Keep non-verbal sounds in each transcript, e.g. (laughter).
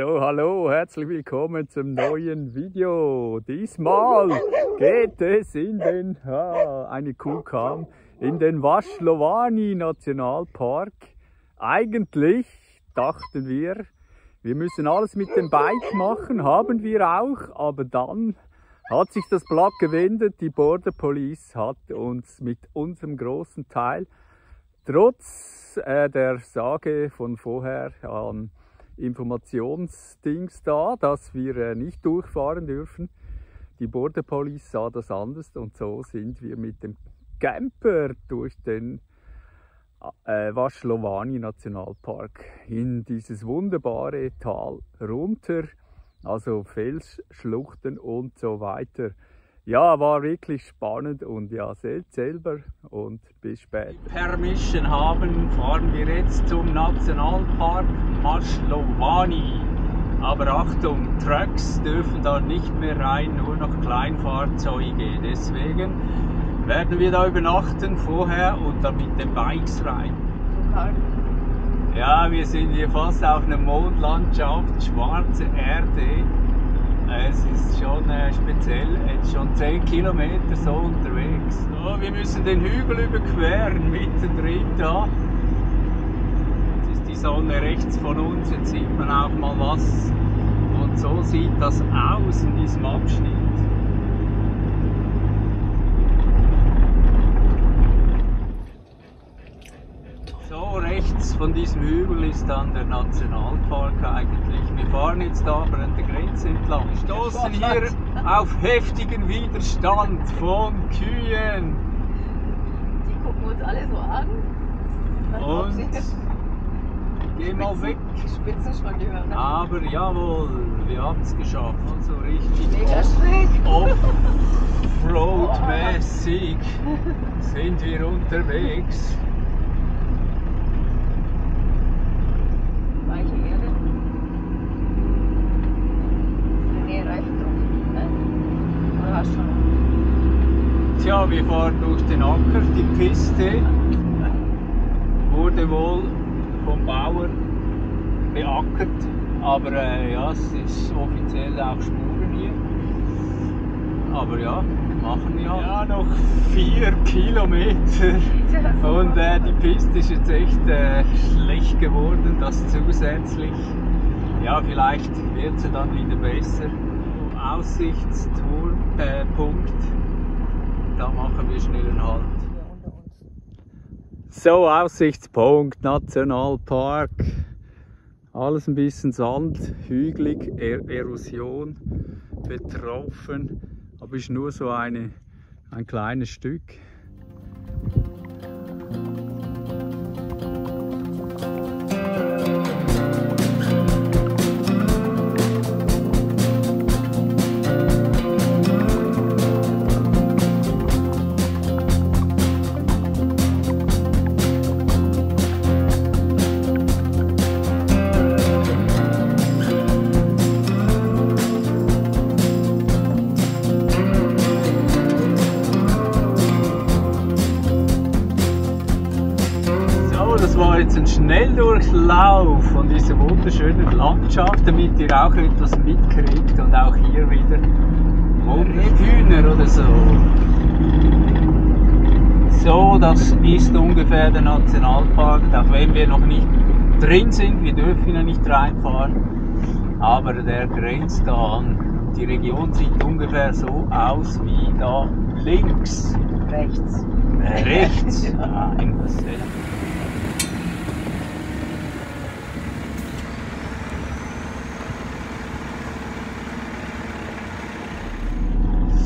So, hallo, herzlich willkommen zum neuen Video. Diesmal geht es in den, ah, eine Kuh kam, in den Waschlowani Nationalpark. Eigentlich dachten wir, wir müssen alles mit dem Bike machen, haben wir auch, aber dann hat sich das Blatt gewendet. Die Border Police hat uns mit unserem großen Teil, trotz äh, der Sage von vorher an Informationsdings da, dass wir äh, nicht durchfahren dürfen. Die Border Police sah das anders und so sind wir mit dem Camper durch den äh, Waschlowani Nationalpark in dieses wunderbare Tal runter, also Felsschluchten und so weiter. Ja, war wirklich spannend und ja, seht selber und bis später. Permission haben, fahren wir jetzt zum Nationalpark Maschlowani. Aber Achtung, Trucks dürfen da nicht mehr rein, nur noch Kleinfahrzeuge. Deswegen werden wir da übernachten vorher und dann mit den Bikes rein. Ja, wir sind hier fast auf einer Mondlandschaft, schwarze Erde. Es ist äh, speziell, jetzt schon 10 Kilometer so unterwegs. So, wir müssen den Hügel überqueren, mittendrin da. Jetzt ist die Sonne rechts von uns, jetzt sieht man auch mal was. Und so sieht das aus in diesem Abschnitt. So, rechts von diesem Hügel ist dann der Nationalpark eigentlich. Wir fahren jetzt da aber an der Grenze entlang. Wir stoßen hier auf heftigen Widerstand von Kühen. Die gucken uns alle so an. Und geh mal weg. Spitzenschwadrön. Ne? Aber jawohl, wir haben es geschafft. So richtig. (laughs) Offroad-mäßig (laughs) sind wir unterwegs. Weiche Erde. Nee, Reifen drauf. Ne? Oder hast du schon? Wir fahren durch den Acker. Die Piste wurde wohl vom Bauer beackert. Aber äh, ja, es ist offiziell auch Spuren hier. Aber ja, machen wir halt. Ja, noch vier Kilometer. (laughs) Und äh, die Piste ist jetzt echt äh, schlecht geworden, das zusätzlich. Ja, vielleicht wird sie dann wieder besser. Aussichtspunkt, äh. Da machen wir schnell einen Halt. So, Aussichtspunkt, Nationalpark. Alles ein bisschen Sand, hügelig, er Erosion betroffen. Aber ist nur so eine, ein kleines Stück. Schnelldurchlauf von dieser wunderschönen Landschaft, damit ihr auch etwas mitkriegt und auch hier wieder Rebhühner oder so. So, das ist ungefähr der Nationalpark, auch wenn wir noch nicht drin sind, wir dürfen ja nicht reinfahren, aber der grenzt da an. Die Region sieht ungefähr so aus wie da links. Rechts. Rechts. (laughs) Nein, was denn?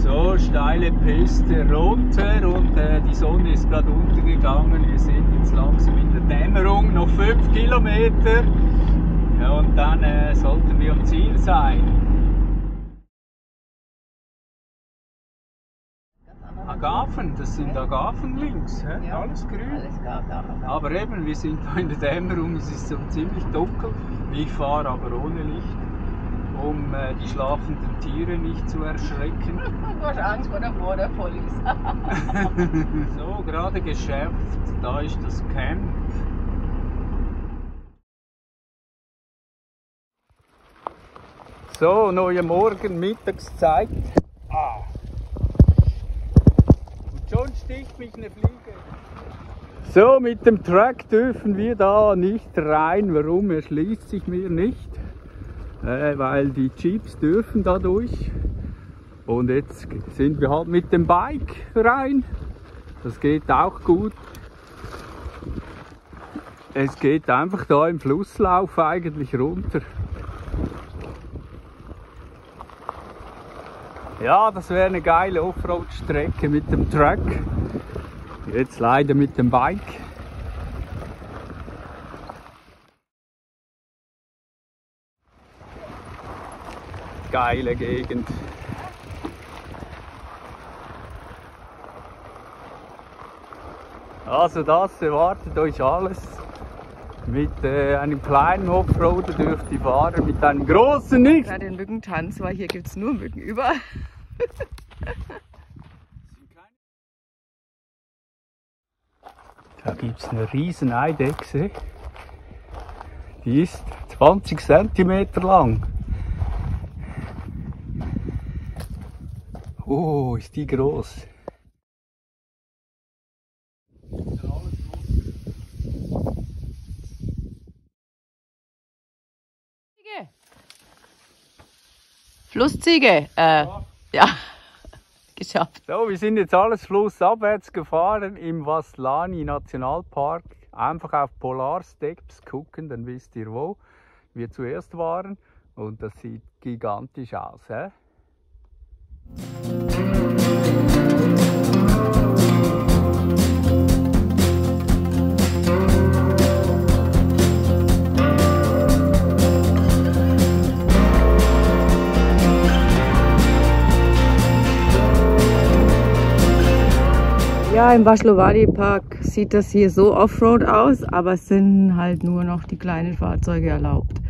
So, steile Piste runter und äh, die Sonne ist gerade untergegangen. Wir sind jetzt langsam in der Dämmerung, noch 5 Kilometer. Ja, und dann äh, sollten wir am Ziel sein. Agaven, das sind Agaven links, hä? Ja, alles grün. Alles. Aber eben, wir sind da in der Dämmerung, es ist so ziemlich dunkel. Ich fahre aber ohne Licht, um äh, die schlafenden Tiere nicht zu erschrecken. (laughs) Du hast Angst vor der Border Police. (laughs) (laughs) so, gerade geschärft, da ist das Camp. So, neue Morgen, Mittagszeit. Ah. Und schon sticht mich eine Fliege. So, mit dem Track dürfen wir da nicht rein. Warum? Er schließt sich mir nicht. Äh, weil die Jeeps dürfen da durch. Und jetzt sind wir halt mit dem Bike rein. Das geht auch gut. Es geht einfach da im Flusslauf eigentlich runter. Ja, das wäre eine geile Offroad-Strecke mit dem Truck. Jetzt leider mit dem Bike. Geile Gegend. Also das erwartet euch alles. Mit äh, einem kleinen Offroader dürft ihr fahren, mit einem großen nicht. Gerade den Mückentanz, weil hier gibt es nur Mücken überall. Da gibt es eine riesen Eidechse. Die ist 20 cm lang. Oh, ist die groß. Flussziege. Äh, ja, (laughs) geschafft. So, wir sind jetzt alles flussabwärts gefahren im Waslani Nationalpark. Einfach auf Polar Steps gucken, dann wisst ihr, wo wir zuerst waren. Und das sieht gigantisch aus. Hä? Ja, im Waschlowadi Park sieht das hier so Offroad aus, aber es sind halt nur noch die kleinen Fahrzeuge erlaubt.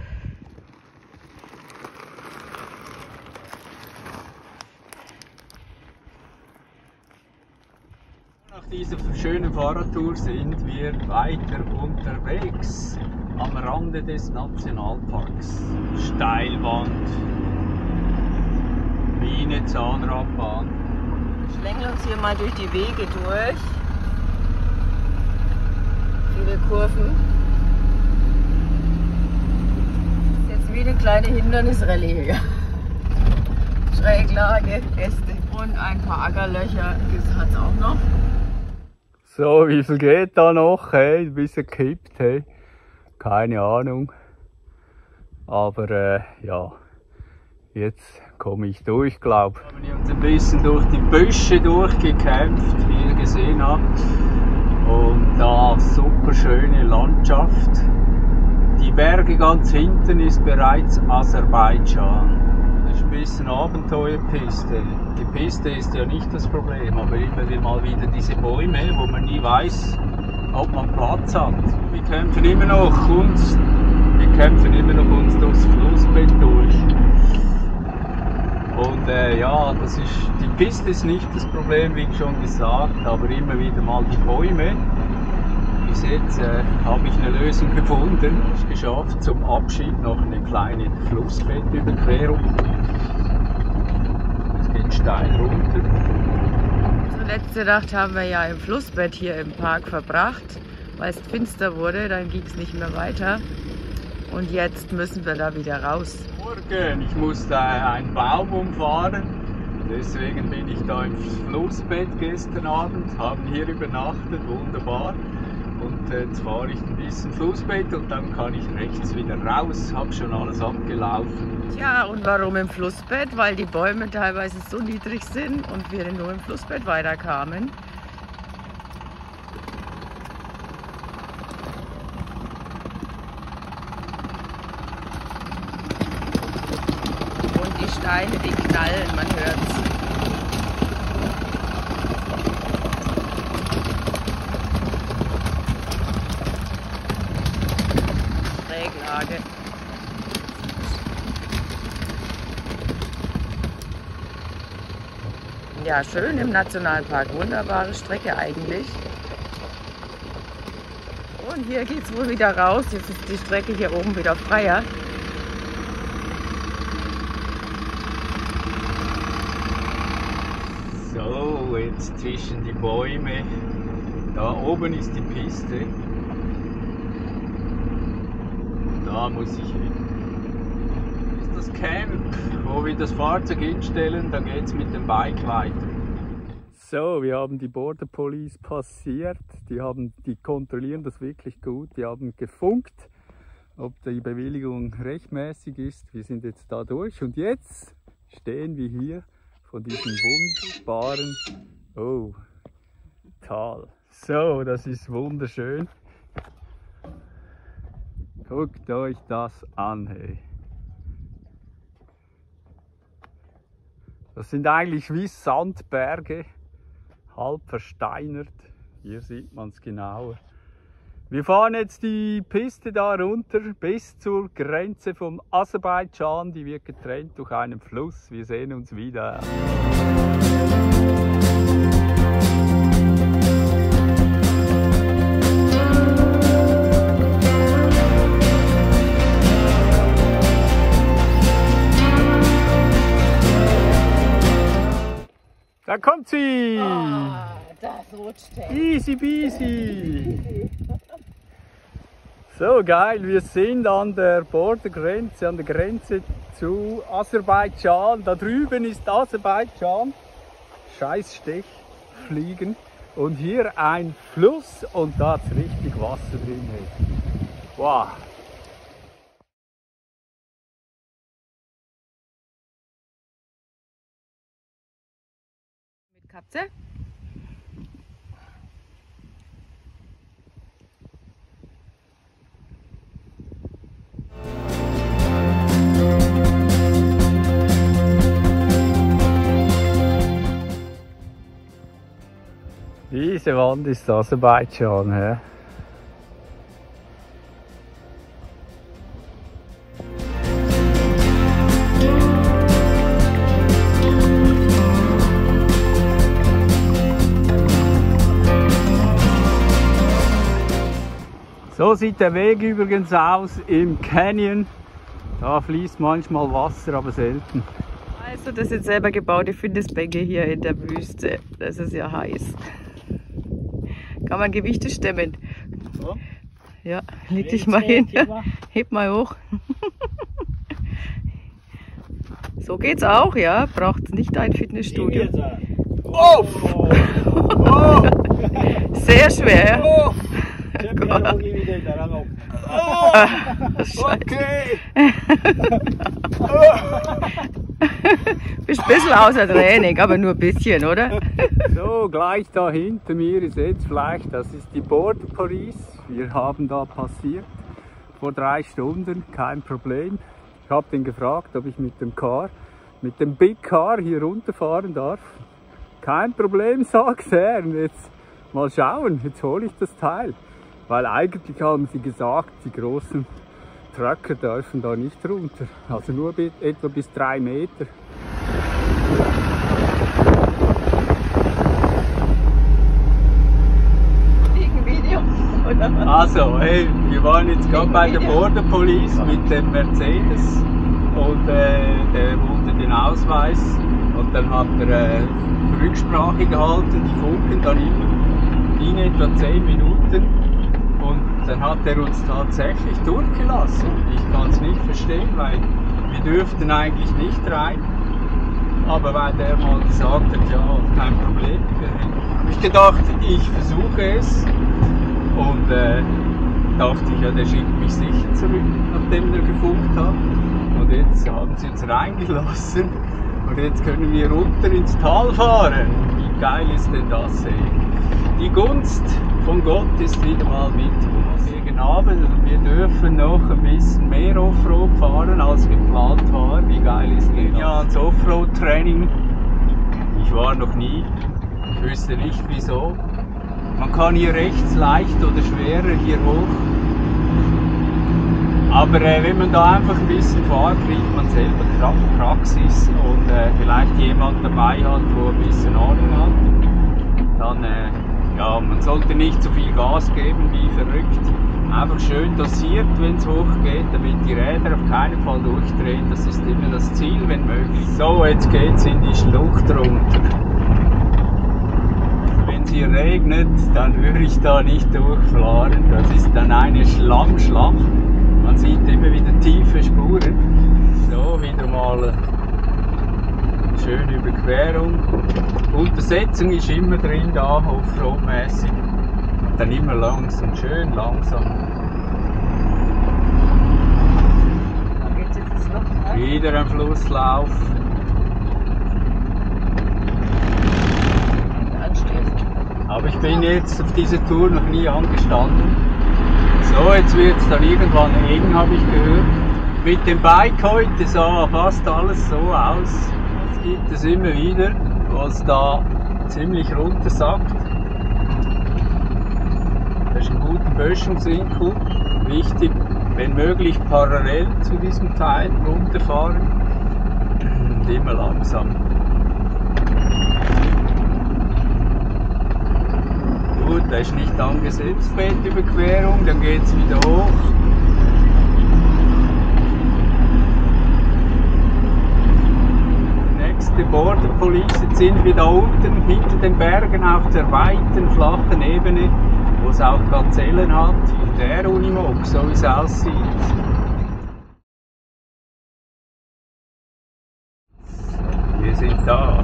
Nach dieser schönen Fahrradtour sind wir weiter unterwegs am Rande des Nationalparks. Steilwand, wie eine Zahnradbahn. Schlängeln uns hier mal durch die Wege durch. Viele Kurven. Jetzt wie eine kleine Hindernisrallye hier. Schräglage, Äste und ein paar Ackerlöcher hat es auch noch. So, wie viel geht da noch? Hey, ein bisschen gekippt, hey. Keine Ahnung. Aber äh, ja, jetzt komme ich durch, glaub. Wir haben uns ein bisschen durch die Büsche durchgekämpft, wie ihr gesehen habt. Und da super schöne Landschaft. Die Berge ganz hinten ist bereits Aserbaidschan. Das ist ein bisschen Abenteuerpiste. Die Piste ist ja nicht das Problem, aber immer wieder mal wieder diese Bäume, wo man nie weiß, ob man Platz hat. Wir kämpfen immer noch uns, wir kämpfen immer noch uns durchs Flussbett durch. Und äh, ja, das ist, die Piste ist nicht das Problem, wie schon gesagt, aber immer wieder mal die Bäume. Bis jetzt äh, habe ich eine Lösung gefunden. Ich geschafft, zum Abschied noch eine kleine Flussbettüberquerung. Steil runter. Unsere letzte Nacht haben wir ja im Flussbett hier im Park verbracht, weil es finster wurde, dann ging es nicht mehr weiter. Und jetzt müssen wir da wieder raus. Morgen, ich musste einen Baum umfahren. Deswegen bin ich da im Flussbett gestern Abend, haben hier übernachtet, wunderbar. Und jetzt fahre ich ein bisschen Flussbett und dann kann ich rechts wieder raus, habe schon alles abgelaufen. Tja, und warum im Flussbett? Weil die Bäume teilweise so niedrig sind und wir nur im Flussbett weiterkamen. Und die Steine, die knallen, man hört's. Ja, schön im Nationalpark. Wunderbare Strecke eigentlich. Und hier geht es wohl wieder raus. Jetzt ist die Strecke hier oben wieder freier. So, jetzt zwischen die Bäume. Da oben ist die Piste. Da muss ich hin. Camp, wo wir das Fahrzeug hinstellen, dann geht es mit dem Bike weiter. So, wir haben die Border Police passiert. Die, haben, die kontrollieren das wirklich gut. Die haben gefunkt, ob die Bewilligung rechtmäßig ist. Wir sind jetzt da durch und jetzt stehen wir hier von diesem wunderbaren oh, Tal. So, das ist wunderschön. Guckt euch das an, hey. Das sind eigentlich wie Sandberge, halb versteinert. Hier sieht man es genauer. Wir fahren jetzt die Piste da runter bis zur Grenze von Aserbaidschan. Die wird getrennt durch einen Fluss. Wir sehen uns wieder. Kommt sie! Ah, das rutscht her. Easy peasy! So geil, wir sind an der Bordergrenze, an der Grenze zu Aserbaidschan. Da drüben ist Aserbaidschan. Scheiß Stech, Fliegen. Und hier ein Fluss und da ist richtig Wasser drin. Wow! Katze? Diese Wand ist Aserbaidschan. Hä? So sieht der Weg übrigens aus im Canyon. Da fließt manchmal Wasser, aber selten. Also das sind selber gebaute Fitnessbänke hier in der Wüste. Das ist ja heiß. Kann man Gewichte stemmen. So. Ja, leg dich mal hin. Heb mal hoch. So geht's auch, ja. Braucht nicht ein Fitnessstudio. Oh! (laughs) Oh! Sehr schwer. Oh! Gott. Scheiße. Okay! (laughs) Bist ein bisschen außer Training, aber nur ein bisschen, oder? (laughs) So, gleich da hinter mir, ihr seht es vielleicht, das ist die Border Police. Wir haben da passiert vor drei Stunden, kein Problem. Ich habe den gefragt, ob ich mit dem Car, mit dem Big Car hier runterfahren darf. Kein Problem, sagt er. Und jetzt mal schauen, jetzt hole ich das Teil. Weil eigentlich haben sie gesagt, die großen Trucker dürfen da nicht runter. Also nur etwa bis drei Meter. Also, hey, wir waren jetzt gerade bei der Border Police mit dem Mercedes und äh, der wollte den Ausweis und dann hat er äh, Rücksprache gehalten, die funken dann immer, ging etwa 10 Minuten dann hat er uns tatsächlich durchgelassen. Ich kann es nicht verstehen, weil wir dürften eigentlich nicht rein. Aber weil der mal gesagt hat, ja, kein Problem, habe ich gedacht, ich versuche es. Und äh, dachte ich, ja, der schickt mich sicher zurück, nachdem er gefunkt hat. Und jetzt haben sie uns reingelassen. Und jetzt können wir runter ins Tal fahren. Wie geil ist denn das? Ey? Die Gunst von Gott ist wieder mal mit Abend und wir dürfen noch ein bisschen mehr Offroad fahren, als geplant war. Wie geil ist das? Ja, ans Offroad-Training. Ich war noch nie. Ich wüsste nicht wieso. Man kann hier rechts leicht oder schwerer hier hoch. Aber äh, wenn man da einfach ein bisschen fährt, kriegt man selber Pra- Praxis und äh, vielleicht jemand dabei hat, wo ein bisschen Ahnung hat, dann äh, ja, man sollte nicht zu viel Gas geben wie verrückt. Einfach schön dosiert, wenn es hochgeht, damit die Räder auf keinen Fall durchdrehen. Das ist immer das Ziel, wenn möglich. So, jetzt geht's in die Schlucht runter. es hier regnet, dann würde ich da nicht durchfahren. Das ist dann eine Schlammschlacht. Man sieht immer wieder tiefe Spuren. So, wieder mal eine schöne Überquerung. Untersetzung ist immer drin da, offroadmäßig. Dann immer langsam, schön langsam. Wieder ein Flusslauf. Aber ich bin jetzt auf dieser Tour noch nie angestanden. So, jetzt wird es dann irgendwann eng, habe ich gehört. Mit dem Bike heute sah fast alles so aus. Das gibt es immer wieder, was da ziemlich runter ist ein guter Böschungswinkel. Wichtig, wenn möglich parallel zu diesem Teil runterfahren. Und immer langsam. Gut, da ist nicht angesetzt, Feldüberquerung, dann geht es wieder hoch. Nächste Border Police, sind wir da unten hinter den Bergen auf der weiten, flachen Ebene, wo es auch Gazellen hat. Und der Unimog, so wie es aussieht. Wir sind da.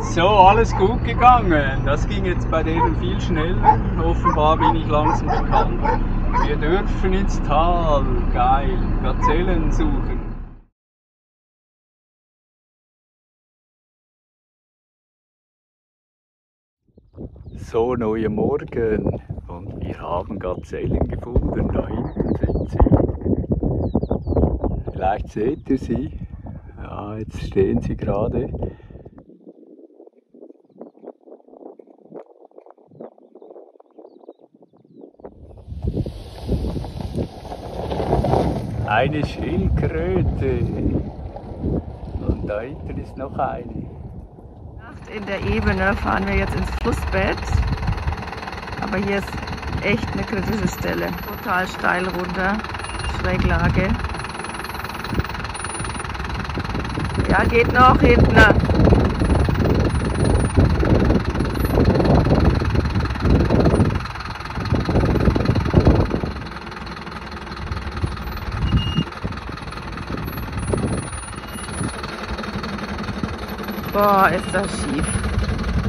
So, alles gut gegangen. Das ging jetzt bei denen viel schneller. Offenbar bin ich langsam bekannt. Wir dürfen ins Tal. Geil. Gazellen suchen. So, neue Morgen. Und wir haben Gazellen gefunden. Da hinten sind sie. Vielleicht seht ihr sie. Ja, jetzt stehen sie gerade. Eine Schildkröte. Und da hinten ist noch eine. In der Ebene fahren wir jetzt ins Flussbett. Aber hier ist echt eine kritische Stelle. Total steil runter. Schräglage. Ja, geht noch hinten. Boah, ist das schief.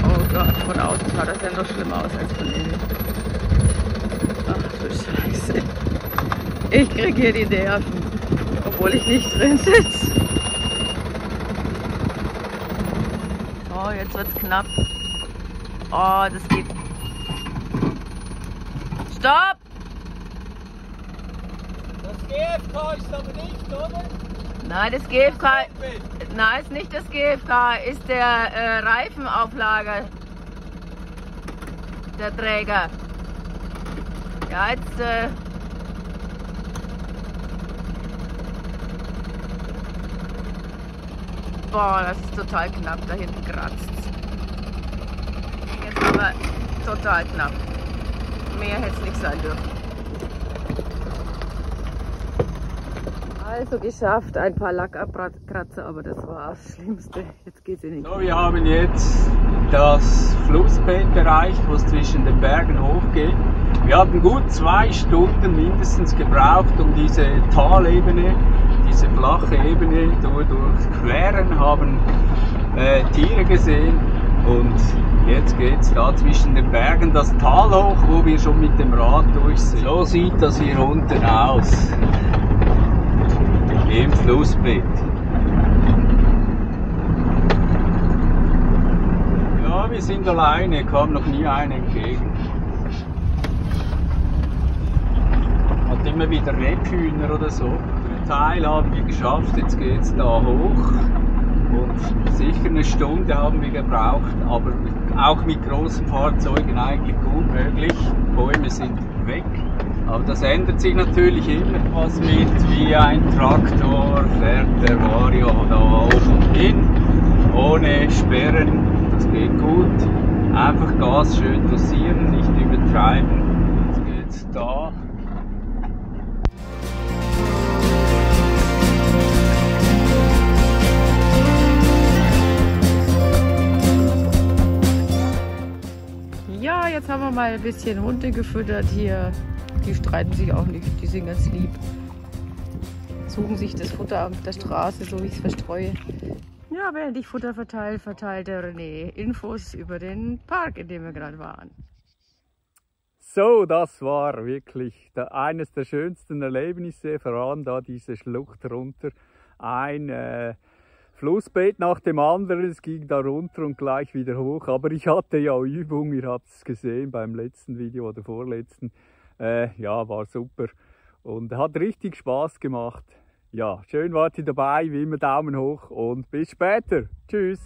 Oh Gott, von außen sah das ja noch schlimmer aus als von innen. Ach du Scheiße. Ich krieg hier die Nerven, obwohl ich nicht drin sitze. Oh, jetzt wird's knapp. Oh, das geht. Stopp! Das GFK ist aber nicht, oder? Nein, das GFK. Nein, ist nicht das GFK, ist der äh, Reifenauflager. Der Träger. Ja, jetzt. Äh, boah, das ist total knapp. Da hinten kratzt Jetzt aber total knapp. Mehr hätte es nicht sein dürfen. Also geschafft, ein paar Lackabkratzer, aber das war das Schlimmste. Jetzt geht's in den So, wir haben jetzt das Flussbett erreicht, wo es zwischen den Bergen hochgeht. Wir hatten gut zwei Stunden mindestens gebraucht, um diese Talebene, diese flache Ebene zu durchqueren, haben äh, Tiere gesehen und jetzt geht es da zwischen den Bergen das Tal hoch, wo wir schon mit dem Rad durch sind. So sieht das hier unten aus. Im Flussbett. Ja, wir sind alleine, kam noch nie einer entgegen. Hat immer wieder Rebhühner oder so. Den Teil haben wir geschafft, jetzt geht es da hoch. Und sicher eine Stunde haben wir gebraucht, aber auch mit großen Fahrzeugen eigentlich gut möglich. Bäume sind weg. Aber das ändert sich natürlich immer was mit, wie ein Traktor fährt der Vario da auf und hin, ohne Sperren, das geht gut. Einfach Gas schön dosieren, nicht übertreiben. Jetzt geht's da. mal ein bisschen Hunde gefüttert hier. Die streiten sich auch nicht, die sind ganz lieb. Suchen sich das Futter auf der Straße, so wie ich es verstreue. Ja, während ich Futter verteile, verteilt der René Infos über den Park, in dem wir gerade waren. So, das war wirklich der, eines der schönsten Erlebnisse, vor allem da diese Schlucht runter. Ein äh, Flussbett nach dem anderen, es ging da runter und gleich wieder hoch. Aber ich hatte ja Übung, ihr habt es gesehen beim letzten Video oder vorletzten. Äh, ja, war super und hat richtig Spaß gemacht. Ja, schön wart ihr dabei, wie immer Daumen hoch und bis später. Tschüss.